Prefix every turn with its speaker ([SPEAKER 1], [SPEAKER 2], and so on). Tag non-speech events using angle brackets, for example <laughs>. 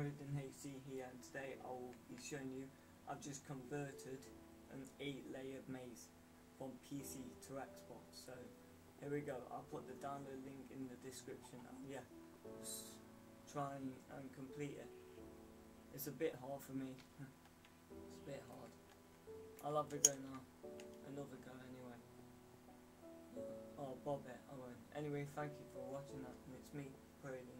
[SPEAKER 1] Proden HD here and today I will be showing you I've just converted an 8 layer maze from PC to Xbox. So here we go. I'll put the download link in the description. And yeah try and, and complete it. It's a bit hard for me. <laughs> It's a bit hard. I'll have a go now another go anyway oh bob it I won't. Anyway thank you for watching that and it's me Proden